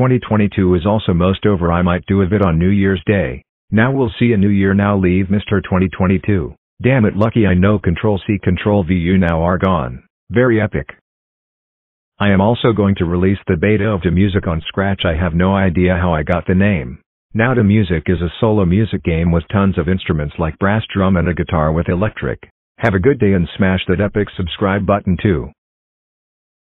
2022 is also most over I might do a vid on New Year's Day. Now we'll see a new year now leave Mr. 2022. Damn it lucky I know Control C Control V you now are gone. Very epic. I am also going to release the beta of the music on Scratch I have no idea how I got the name. Now to Music is a solo music game with tons of instruments like brass drum and a guitar with electric. Have a good day and smash that epic subscribe button too.